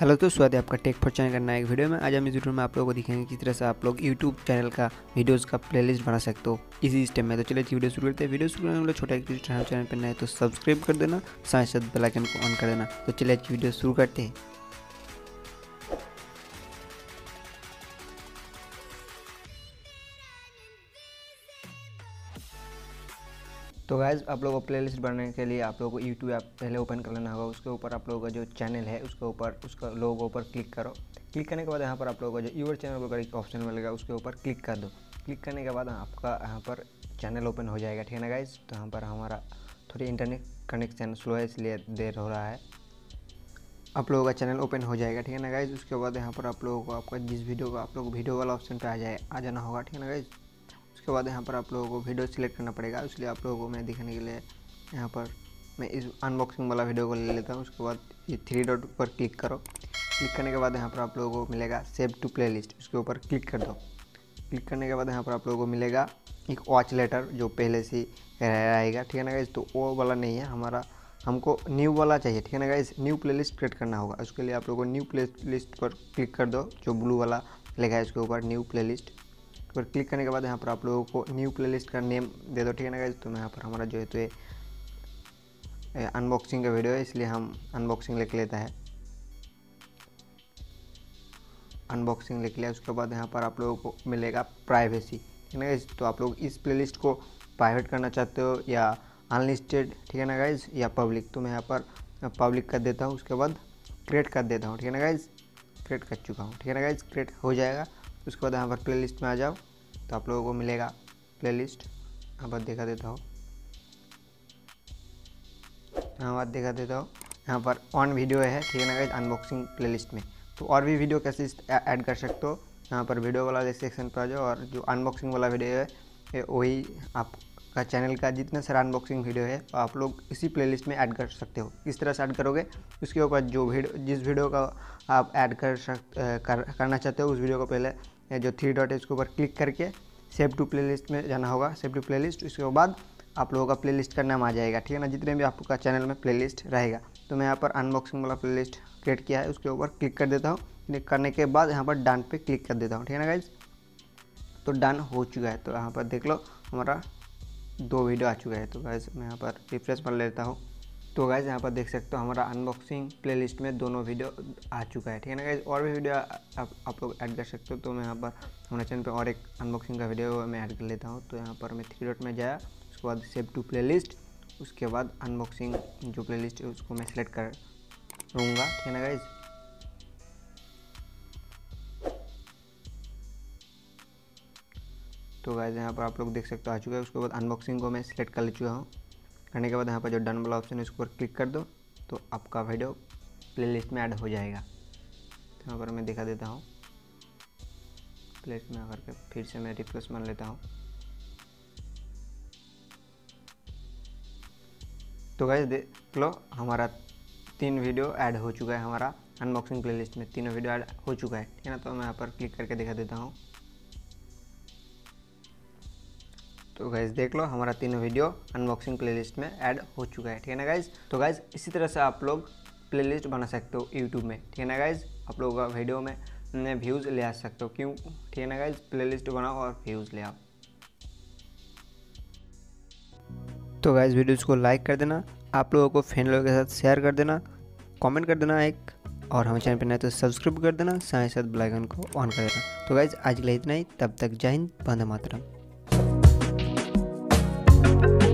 Hello तो स्वागत है आपका टेक फॉर चैनल का एक वीडियो में। आज हम इस वीडियो में आप लोगों को दिखाएँगे किस तरह से आप लोग यूट्यूब चैनल का वीडियोस का प्लेलिस्ट बना सकते हो। इसी स्टेप में। तो चलिए वीडियो शुरू करते हैं। वीडियो शुरू करने वाले छोटा एक चैनल पर नए तो सब्सक्राइब कर देना, साथ साथ बेल आइकन को ऑन कर देना। तो चलिए वीडियो शुरू करते हैं। तो गैज़ आप लोगों को प्लेलिस्ट बनाने के लिए आप लोगों को यूट्यूब ऐप पहले ओपन कर लेना होगा। उसके ऊपर आप लोगों का जो चैनल है, उसके ऊपर, उसका लोगो ऊपर क्लिक करो। क्लिक करने के बाद यहाँ पर आप लोगों का जो यूर चैनल पर एक ऑप्शन मिलेगा, उसके ऊपर क्लिक कर दो। क्लिक करने के बाद आपका यहाँ पर चैनल ओपन हो जाएगा, ठीक है ना गाइज़ तो यहाँ पर हमारा थोड़ी इंटरनेट कनेक्शन स्लो है, इसलिए देर हो रहा है। आप लोगों का चैनल ओपन हो जाएगा, ठीक है ना गाइज़ उसके बाद यहाँ पर आप लोगों को आपका जिस वीडियो का, आप लोग वीडियो वाला ऑप्शन पे आ जाए, आ जाना होगा, ठीक है ना गाइज़ उसके बाद यहाँ पर आप लोगों को वीडियो सिलेक्ट करना पड़ेगा, इसलिए आप लोगों को मैं दिखाने के लिए यहाँ पर मैं इस अनबॉक्सिंग वाला वीडियो को ले लेता हूँ। उसके बाद ये थ्री डॉट पर क्लिक करो। क्लिक करने के बाद यहाँ पर आप लोगों को मिलेगा सेव टू प्ले लिस्ट उसके ऊपर क्लिक कर दो। क्लिक करने के बाद यहाँ पर आप लोगों को मिलेगा एक वॉच लेटर जो पहले से रहेगा। ठीक है ना गाइज़ तो वो वाला नहीं है, हमारा हमको न्यू वाला चाहिए। ठीक है ना गाइज़ न्यू प्लेलिस्ट क्रिएट करना होगा। उसके लिए आप लोगों को न्यू प्ले लिस्ट पर क्लिक कर दो, जो ब्लू वाला लिखा है ऊपर न्यू प्ले लिस्ट पर क्लिक करने के बाद यहाँ पर आप लोगों को न्यू प्लेलिस्ट का नेम दे दो, ठीक है ना गाइज़ तो यहाँ पर हमारा जो है तो ये अनबॉक्सिंग का वीडियो है, इसलिए हम अनबॉक्सिंग लिख लेता है। अनबॉक्सिंग लिख लिया, उसके बाद यहाँ पर आप लोगों को मिलेगा प्राइवेसी ठीक है ना गाइज़ तो आप लोग इस प्लेलिस्ट को प्राइवेट करना चाहते हो या अनलिस्टेड ठीक है ना गाइज़ या पब्लिक तो मैं यहाँ पर पब्लिक कर देता हूँ, उसके बाद क्रिएट कर देता हूँ, ठीक है ना गाइज़ क्रिएट कर चुका हूँ, ठीक है ना गाइज़ क्रिएट हो जाएगा। उसके बाद यहाँ पर प्ले लिस्ट में आ जाओ तो आप लोगों को मिलेगा प्ले लिस्ट यहाँ पर देखा देता हूँ। यहाँ पर देखा देता हूँ। यहाँ पर ऑन वीडियो है, ठीक है ना गाइज़ अनबॉक्सिंग प्ले में। तो और भी वीडियो कैसे ऐड कर सकते हो? यहाँ पर वीडियो वाला सेक्शन पर आ जाओ और जो अनबॉक्सिंग वाला वीडियो है वही आपका चैनल का जितना सारा अनबॉक्सिंग वीडियो है तो आप लोग इसी प्लेलिस्ट में ऐड कर सकते हो। किस तरह से ऐड करोगे उसके ऊपर जो वीडियो जिस वीडियो का आप ऐड कर सक कर, करना चाहते हो उस वीडियो को पहले जो थ्री डॉट है उसके ऊपर क्लिक करके सेव टू प्लेलिस्ट में जाना होगा। सेव टू प्लेलिस्ट उसके बाद आप लोगों का प्लेलिस्ट का नाम आ जाएगा ठीक है ना? जितने भी आपका चैनल में प्लेलिस्ट रहेगा। तो मैं यहाँ पर अनबॉक्सिंग वाला प्लेलिस्ट क्रिएट किया है उसके ऊपर क्लिक कर देता हूँ। क्लिक करने के बाद यहाँ पर डन पे क्लिक कर देता हूँ ठीक है ना गाइज़ तो डन हो चुका है तो यहाँ पर देख लो हमारा दो वीडियो आ चुका है तो गाइज़ मैं यहाँ पर रिफ्रेश कर लेता हूँ। तो गाइज़ यहाँ पर देख सकते हो हमारा अनबॉक्सिंग प्लेलिस्ट में दोनों वीडियो आ चुका है ठीक है ना गाइज़ और भी वीडियो आप, आप लोग ऐड कर सकते हो तो मैं यहाँ पर हमारे चैनल पे और एक अनबॉक्सिंग का वीडियो मैं ऐड कर लेता हूँ। तो यहाँ पर मैं थ्री डॉट में जाया उसके बाद सेव टू प्ले उसके बाद अनबॉक्सिंग जो प्ले लिस्ट है उसको मैं सेलेक्ट कर लूँगा ठीक है ना गाइज़ तो गाइज़ यहाँ पर आप लोग देख सकते हो, आ चुका है। उसके बाद अनबॉक्सिंग को मैं सिलेक्ट कर चुका हूँ। करने के बाद यहाँ पर जो डन वाला ऑप्शन है, उसके ऊपर क्लिक कर दो तो आपका वीडियो प्लेलिस्ट में ऐड हो जाएगा। तो यहाँ पर मैं दिखा देता हूँ। प्लेलिस्ट में आकर के फिर से मैं रिफ्रेश मान लेता हूँ। तो गाइज़ देख लो हमारा तीन वीडियो ऐड हो चुका है हमारा। अनबॉक्सिंग प्लेलिस्ट में तीनों वीडियो ऐड हो चुका है, ठीक है ना? तो मैं यहाँ पर क्लिक करके दिखा देता हूँ। तो गाइज़ देख लो, हमारा तीनों वीडियो अनबॉक्सिंग प्लेलिस्ट में ऐड हो चुका है, ठीक है ना गाइज़ तो गाइज़ इसी तरह से आप लोग प्लेलिस्ट बना सकते हो यूट्यूब में, ठीक है ना गाइज़ आप लोगों का वीडियो में व्यूज़ ले आ सकते हो। क्यों? ठीक है ना गाइज़ प्लेलिस्ट बनाओ और व्यूज़ ले आओ। तो गाइज़ वीडियोज़ को लाइक कर देना, आप लोगों को फ्रेंड लोगों के साथ शेयर कर देना कमेंट कर देना एक, और हमारे चैनल पर नए तो सब्सक्राइब कर देना, साथ ही साथ बेल आइकन को ऑन कर देना। तो गाइज़ आज के लिए इतना ही, तब तक जय हिंद, वंदे मातरम। Bye.